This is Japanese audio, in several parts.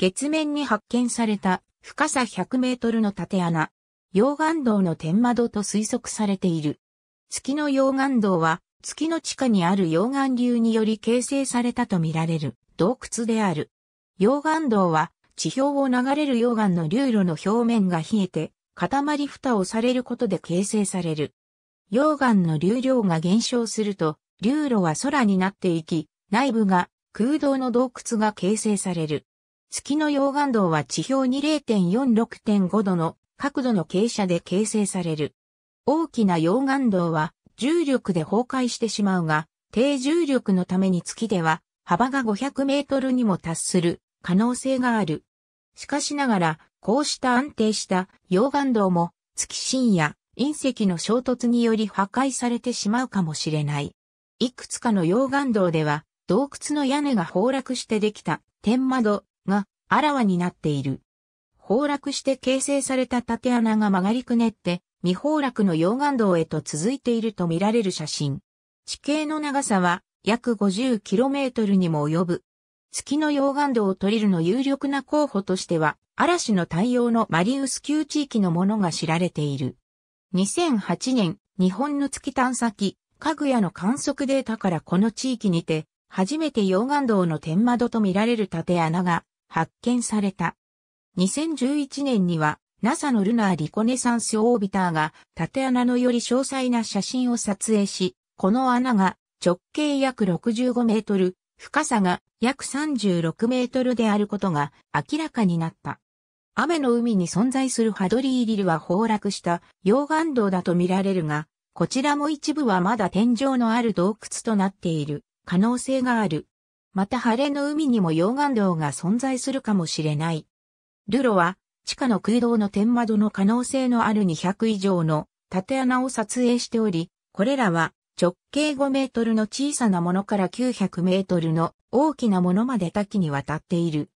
月面に発見された深さ100メートルの縦穴、溶岩洞の天窓と推測されている。月の溶岩洞は月の地下にある溶岩流により形成されたとみられる洞窟である。溶岩洞は地表を流れる溶岩の流路の表面が冷えて塊蓋をされることで形成される。溶岩の流量が減少すると流路は空になっていき、内部が空洞の洞窟が形成される。月の溶岩洞は地表に0.46.5度の角度の傾斜で形成される。大きな溶岩洞は重力で崩壊してしまうが、低重力のために月では幅が500メートルにも達する可能性がある。しかしながら、こうした安定した溶岩洞も月深や隕石の衝突により破壊されてしまうかもしれない。いくつかの溶岩洞では洞窟の屋根が崩落してできた天窓があらわになっている。崩落して形成された縦穴が曲がりくねって未崩落の溶岩洞へと続いているとみられる写真。地形の長さは約 50km にも及ぶ。月の溶岩洞を取りるの有力な候補としては、嵐の対応のマリウス級地域のものが知られている。2008年、日本の月探査機、かぐやの観測データからこの地域にて、初めて溶岩洞の天窓とみられる縦穴が発見された。2011年には NASA のルナーリコネサンスオービターが縦穴のより詳細な写真を撮影し、この穴が直径約65メートル、深さが約36メートルであることが明らかになった。雨の海に存在するハドリーリルは崩落した溶岩洞だと見られるが、こちらも一部はまだ天井のある洞窟となっている可能性がある。また晴れの海にも溶岩洞が存在するかもしれない。ルロは地下の空洞の天窓の可能性のある200以上の縦穴を撮影しており、これらは直径5メートルの小さなものから900メートルの大きなものまで多岐にわたっている。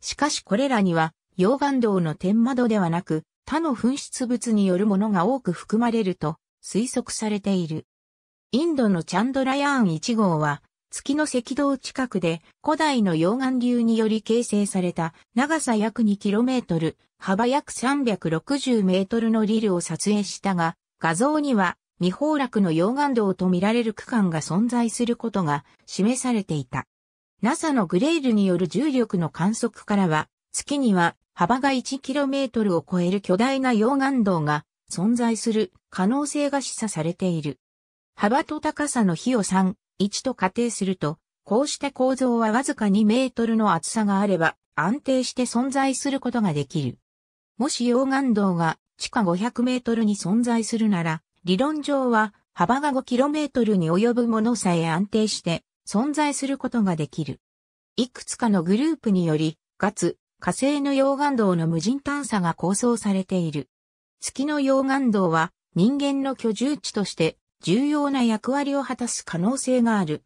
しかしこれらには溶岩洞の天窓ではなく他の噴出物によるものが多く含まれると推測されている。インドのチャンドラヤーン1号は月の赤道近くで古代の溶岩流により形成された長さ約 2km、幅約360メートルのリルを撮影したが、画像には未崩落の溶岩洞と見られる区間が存在することが示されていた。NASA のグレールによる重力の観測からは、月には幅が 1km を超える巨大な溶岩洞が存在する可能性が示唆されている。幅と高さの比を3、1と仮定すると、こうした構造はわずか2メートルの厚さがあれば安定して存在することができる。もし溶岩洞が地下500メートルに存在するなら、理論上は幅が5キロメートルに及ぶものさえ安定して存在することができる。いくつかのグループにより、かつ火星の溶岩洞の無人探査が構想されている。月の溶岩洞は人間の居住地として重要な役割を果たす可能性がある。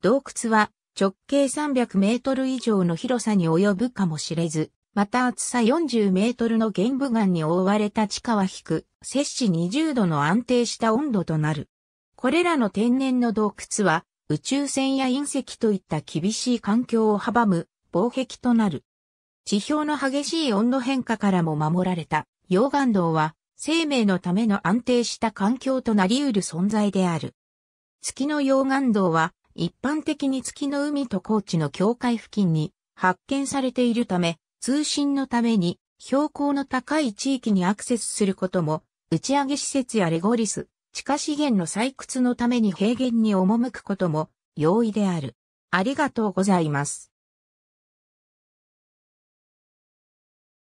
洞窟は直径300メートル以上の広さに及ぶかもしれず、また厚さ40メートルの玄武岩に覆われた地下は低く、摂氏20度の安定した温度となる。これらの天然の洞窟は宇宙船や隕石といった厳しい環境を阻む防壁となる。地表の激しい温度変化からも守られた溶岩洞は生命のための安定した環境となり得る存在である。月の溶岩洞は一般的に月の海と高地の境界付近に発見されているため、通信のために標高の高い地域にアクセスすることも、打ち上げ施設やレゴリス、地下資源の採掘のために平原に赴くことも容易である。ありがとうございます。